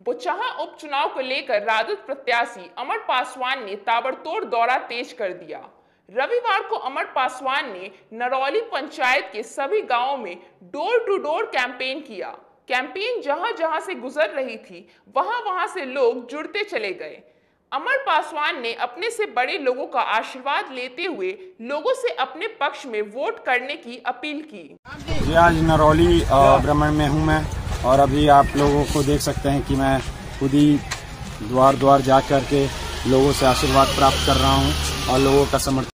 बुचहा उपचुनाव को लेकर राजद प्रत्याशी अमर पासवान ने ताबड़तोड़ दौरा तेज कर दिया। रविवार को अमर पासवान ने नरौली पंचायत के सभी गाँवों में डोर टू डोर कैंपेन किया। कैंपेन जहाँ जहाँ से गुजर रही थी, वहाँ वहाँ से लोग जुड़ते चले गए। अमर पासवान ने अपने से बड़े लोगों का आशीर्वाद लेते हुए लोगों से अपने पक्ष में वोट करने की अपील की। आज नरौली भ्रमण में हूँ मैं। और अभी आप लोगों को देख सकते हैं कि मैं खुद ही द्वार द्वार जा कर के लोगों से आशीर्वाद प्राप्त कर रहा हूँ और लोगों का समर्थन